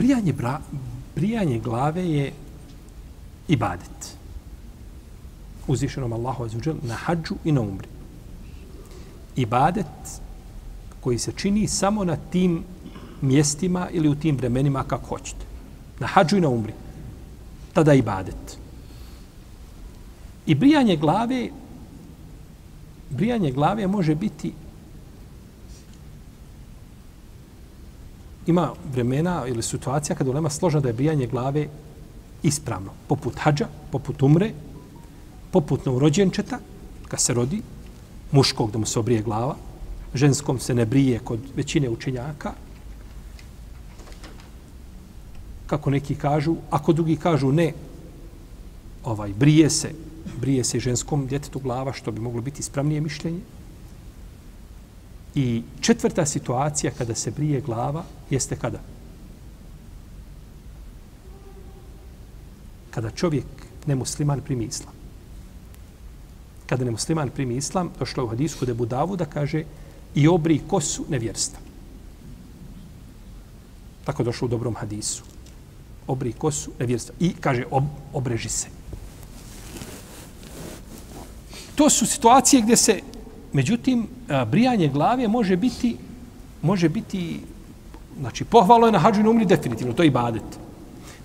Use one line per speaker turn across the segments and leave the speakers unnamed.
Brijanje, bra, brijanje glave je ibadet. Uzvišenom Allahu azuđel na hađu i na umri. Ibadet koji se čini samo na tim mjestima ili u tim vremenima kako hoćete. Na hađu i na umri. Tada ibadet. I brijanje glave brijanje glave može biti ima vremena ili situacija kada ulema složna da je brijanje glave ispravno. Poput hađa, poput umre, poput novorođenčeta, kad se rodi, muškog da mu se obrije glava, ženskom se ne brije kod većine učenjaka, kako neki kažu, ako drugi kažu ne, ovaj brije se, brije se ženskom djetetu glava, što bi moglo biti ispravnije mišljenje. I četvrta situacija kada se brije glava jeste kada? Kada čovjek nemusliman primi islam. Kada nemusliman primi islam, došlo je u hadisku da Budavu da kaže i obri kosu nevjerstva. Tako došlo u dobrom hadisu. Obri kosu nevjerstva. I kaže ob, obreži se. To su situacije gdje se Međutim, brijanje glave može biti može biti znači pohvalo je na hađu umri definitivno, to je ibadet.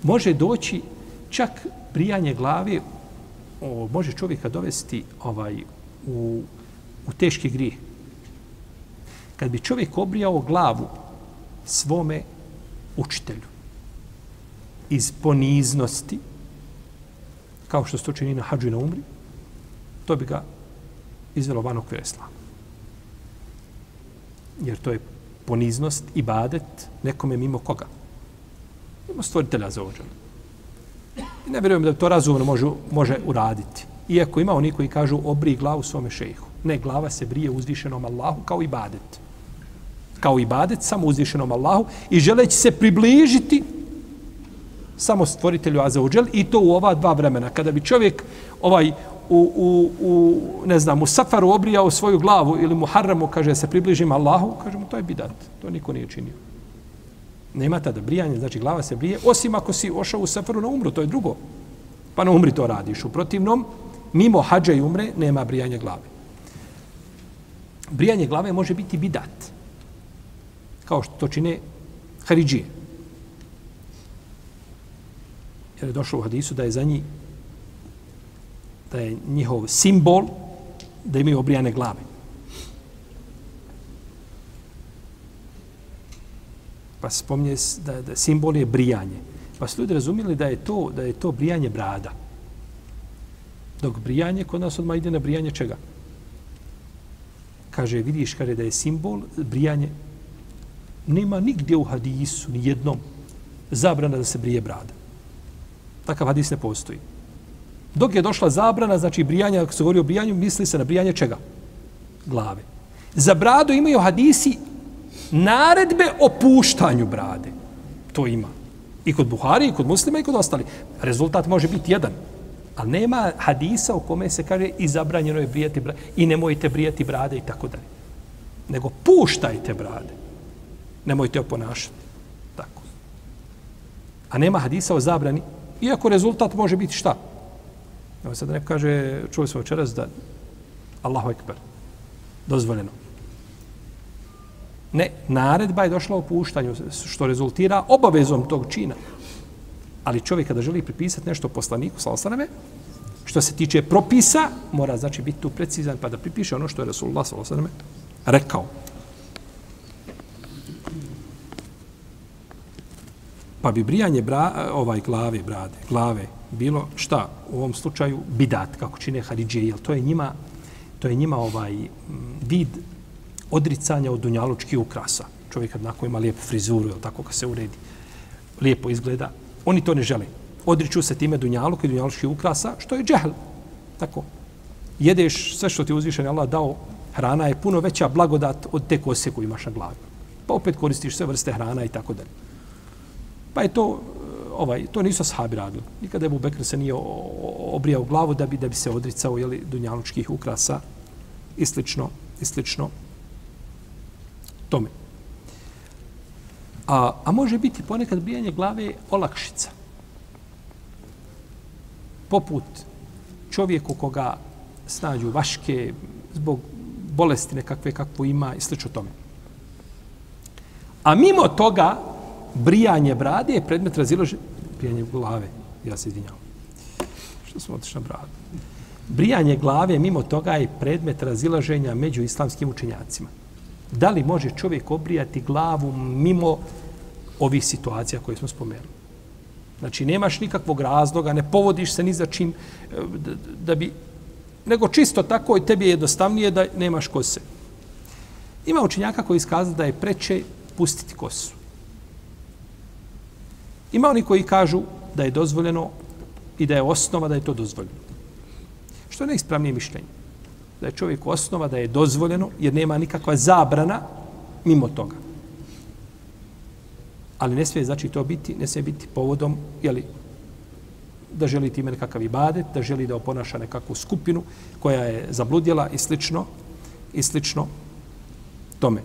Može doći čak brijanje glave o, može čovjeka dovesti ovaj u, u teški grije. Kad bi čovjek obrijao glavu svome učitelju iz poniznosti, kao što se to čini na hađu na umri, to bi ga izvelo van okvira islama. Jer to je poniznost i badet nekome mimo koga? Mimo stvoritelja za ođan. I ne vjerujem da to razumno može, može uraditi. Iako ima oni koji kažu obri glavu svome šejhu. Ne, glava se brije uzvišenom Allahu kao i badet. Kao i badet, samo uzvišenom Allahu i želeći se približiti samo stvoritelju Azeođel i to u ova dva vremena. Kada bi čovjek ovaj u, u, u, ne znam, u safaru obrijao svoju glavu ili mu haramu, kaže, se približim Allahu, kaže mu, to je bidat. To niko nije činio. Nema tada brijanje, znači glava se brije, osim ako si ošao u safaru na umru, to je drugo. Pa na umri to radiš. U protivnom, mimo hađa i umre, nema brijanja glave. Brijanje glave može biti bidat. Kao što to čine Haridžije. Jer je došlo u hadisu da je za njih da je njihov simbol da imaju obrijane glave. Pa se spominje da, da simbol je brijanje. Pa su ljudi razumijeli da je to da je to brijanje brada. Dok brijanje kod nas odmah ide na brijanje čega? Kaže, vidiš kaže da je simbol brijanje nema nigdje u hadisu, ni jednom, zabrana da se brije brada. Takav hadis ne postoji. Dok je došla zabrana, znači brijanja, ako se govori o brijanju, misli se na brijanje čega? Glave. Za bradu imaju hadisi naredbe o puštanju brade. To ima. I kod Buhari, i kod muslima, i kod ostali. Rezultat može biti jedan. Ali nema hadisa u kome se kaže i zabranjeno je brijati brade, i nemojte brijati brade i tako dalje. Nego puštajte brade. Nemojte oponašati. Tako. A nema hadisa o zabrani, iako rezultat može biti šta? Evo sad neko kaže, čuli smo večeras da Allahu Ekber, dozvoljeno. Ne, naredba je došla u puštanju, što rezultira obavezom tog čina. Ali čovjek kada želi pripisati nešto poslaniku, salasaname, što se tiče propisa, mora znači biti tu precizan pa da pripiše ono što je Rasulullah salasaname rekao. Pa bi brijanje bra, ovaj glave, brade, glave, bilo šta u ovom slučaju bidat kako čine Haridžije, jer to je njima to je njima ovaj mm, vid odricanja od dunjalučkih ukrasa. Čovjek kad nakon ima lijepu frizuru, jel tako, kad se uredi, lijepo izgleda, oni to ne žele. Odriču se time dunjaluk i dunjalučkih ukrasa, što je džehl. Tako. Jedeš sve što ti uzvišen Allah dao, hrana je puno veća blagodat od te kose koju imaš na glavi. Pa opet koristiš sve vrste hrana i tako dalje. Pa je to e, ovaj to nisu sahabi radili. Nikada je Abu Bekr se nije obrijao glavu da bi da bi se odricao je li dunjalučkih ukrasa i slično i slično tome. A, a može biti ponekad brijanje glave olakšica. Poput čovjeku koga snađu vaške zbog bolesti nekakve kakvu ima i slično tome. A mimo toga, brijanje brade je predmet razilaženja Brijanje glave, ja se izvinjavam. Što smo otišli na bradu? Brijanje glave mimo toga je predmet razilaženja među islamskim učenjacima. Da li može čovjek obrijati glavu mimo ovih situacija koje smo spomenuli? Znači, nemaš nikakvog razloga, ne povodiš se ni za čim e, da, da bi... Nego čisto tako i tebi je jednostavnije da nemaš kose. Ima učenjaka koji iskaza da je preče pustiti kosu. Ima oni koji kažu da je dozvoljeno i da je osnova da je to dozvoljeno. Što je najispravnije mišljenje? Da je čovjek osnova da je dozvoljeno jer nema nikakva zabrana mimo toga. Ali ne sve znači to biti, ne sve biti povodom jeli, da želi time nekakav ibadet, da želi da oponaša nekakvu skupinu koja je zabludjela i slično, i slično tome.